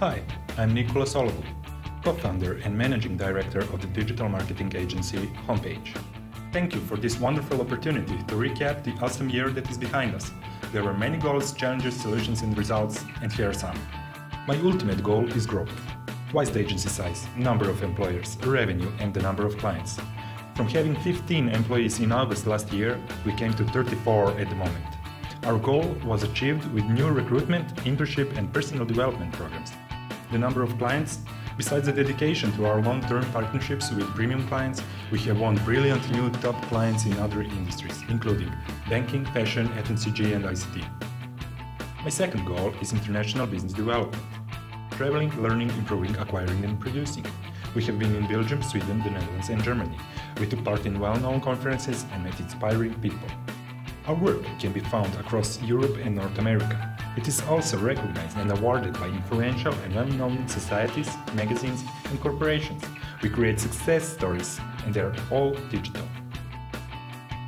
Hi, I'm Nikola Sologub, co-founder and managing director of the digital marketing agency Homepage. Thank you for this wonderful opportunity to recap the awesome year that is behind us. There were many goals, challenges, solutions, and results, and here are some. My ultimate goal is growth. Twice the agency size, number of employers, revenue, and the number of clients. From having 15 employees in August last year, we came to 34 at the moment. Our goal was achieved with new recruitment, internship, and personal development programs. The number of clients Besides the dedication to our long-term partnerships with premium clients, we have won brilliant new top clients in other industries, including banking, fashion, FMCG, and ICT. My second goal is international business development. Traveling, learning, improving, acquiring, and producing. We have been in Belgium, Sweden, the Netherlands, and Germany. We took part in well-known conferences and met inspiring people. Our work can be found across Europe and North America. It is also recognized and awarded by influential and well-known societies, magazines, and corporations. We create success stories, and they are all digital.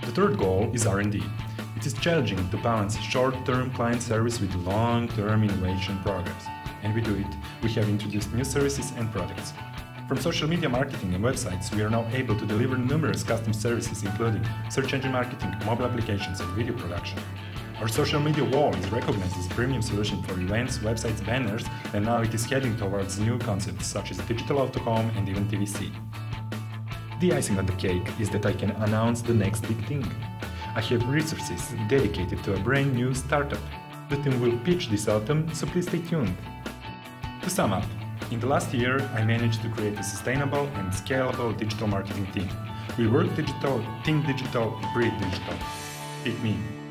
The third goal is R&D. It is challenging to balance short-term client service with long-term innovation programs. And we do it. We have introduced new services and products. From social media marketing and websites, we are now able to deliver numerous custom services including search engine marketing, mobile applications, and video production. Our social media wall is recognized as a premium solution for events, websites, banners, and now it is heading towards new concepts such as digital out-of-home and even TVC. The icing on the cake is that I can announce the next big thing. I have resources dedicated to a brand new startup. The team will pitch this autumn, so please stay tuned. To sum up, in the last year, I managed to create a sustainable and scalable digital marketing team. We work digital, think digital, breathe digital. Pick me.